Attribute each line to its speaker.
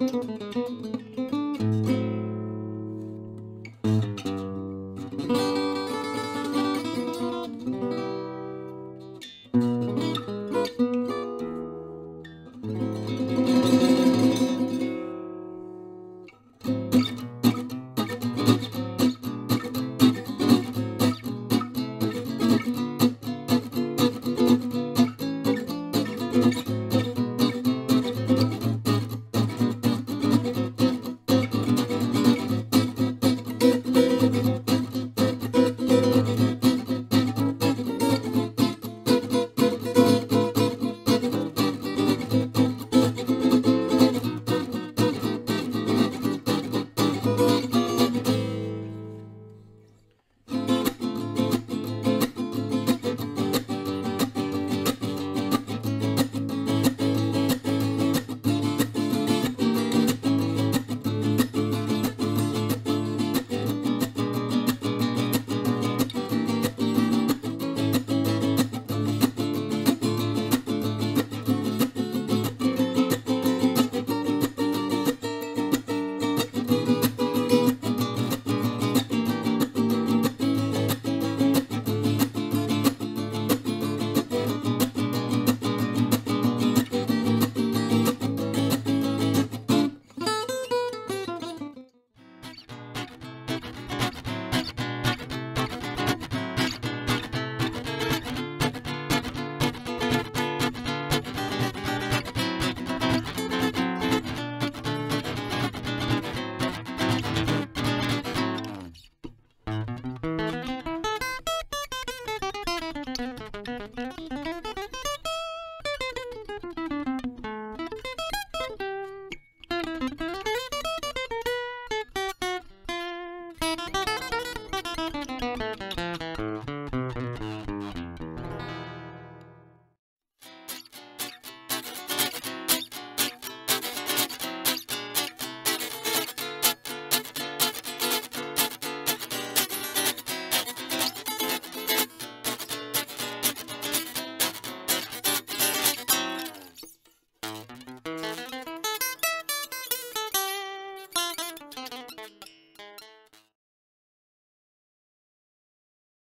Speaker 1: Música